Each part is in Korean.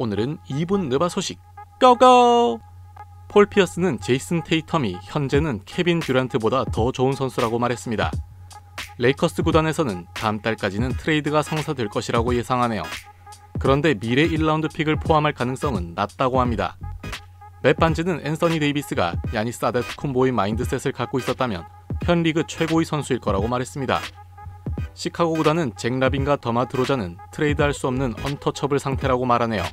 오늘은 2분 느바 소식 고고! 폴 피어스는 제이슨 테이텀이 현재는 케빈 듀란트보다 더 좋은 선수라고 말했습니다. 레이커스 구단에서는 다음 달까지는 트레이드가 성사될 것이라고 예상하네요. 그런데 미래 1라운드 pick을 포함할 가능성은 낮다고 합니다. 맷 반즈는 앤서니 데이비스가 야니스 아데트쿤보의 mindset을 갖고 있었다면 현 리그 최고의 선수일 거라고 말했습니다. 시카고 구단은 잭 라빈과 더마 드로자는 트레이드할 수 없는 untouchable 상태라고 말하네요.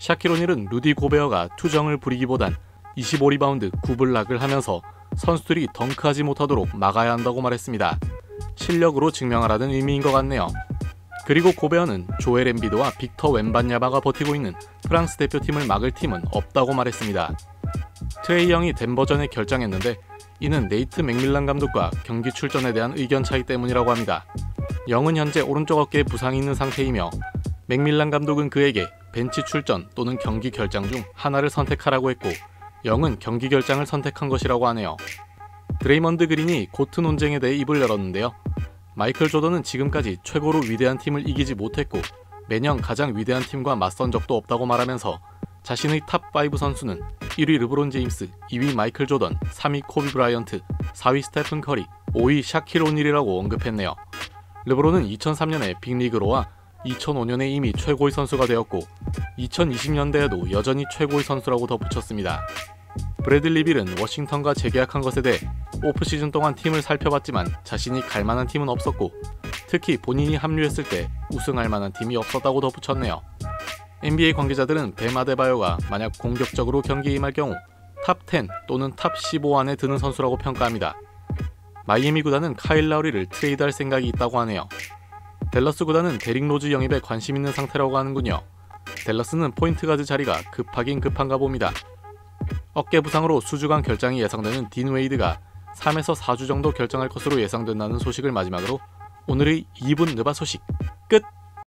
샤킬 오닐은 루디 고베어가 투정을 부리기보단 25리바운드 9block을 하면서 선수들이 덩크하지 못하도록 막아야 한다고 말했습니다. 실력으로 증명하라는 의미인 것 같네요. 그리고 고베어는 조엘 엠비드와 빅터 웸반야마가 버티고 있는 프랑스 대표팀을 막을 팀은 없다고 말했습니다. 트레이 영이 덴버전에 결장했는데 이는 네이트 맥밀란 감독과 경기 출전에 대한 의견 차이 때문이라고 합니다. 영은 현재 오른쪽 어깨에 부상이 있는 상태이며 맥밀란 감독은 그에게 벤치 출전 또는 경기 결장 중 하나를 선택하라고 했고 영은 경기 결장을 선택한 것이라고 하네요. 드레이먼드 그린이 GOAT 논쟁에 대해 입을 열었는데요. 마이클 조던은 지금까지 최고로 위대한 팀을 이기지 못했고 매년 가장 위대한 팀과 맞선 적도 없다고 말하면서 자신의 top5 선수는 1위 르브론 제임스, 2위 마이클 조던, 3위 코비 브라이언트, 4위 스테픈 커리, 5위 샤킬 오닐이라고 언급했네요. 르브론은 2003년에 빅리그로 와 2005년에 이미 최고의 선수가 되었고 2020년대에도 여전히 최고의 선수라고 덧붙였습니다. 브래들리 빌은 워싱턴과 재계약한 것에 대해 오프시즌 동안 팀을 살펴봤지만 자신이 갈 만한 팀은 없었고 특히 본인이 합류했을 때 우승할 만한 팀이 없었다고 덧붙였네요. NBA 관계자들은 뱀 아데바요가 만약 공격적으로 경기에 임할 경우 top10 또는 top15 안에 드는 선수라고 평가합니다. 마이애미 구단은 카일 라우리를 트레이드할 생각이 있다고 하네요. 댈러스 구단은 데릭 로즈 영입에 관심 있는 상태라고 하는군요. 댈러스는 포인트 가드 자리가 급하긴 급한가 봅니다. 어깨 부상으로 수주간 결장이 예상되는 딘 웨이드가 3에서 4주 정도 결장할 것으로 예상된다는 소식을 마지막으로 오늘의 2분 느바 소식 끝!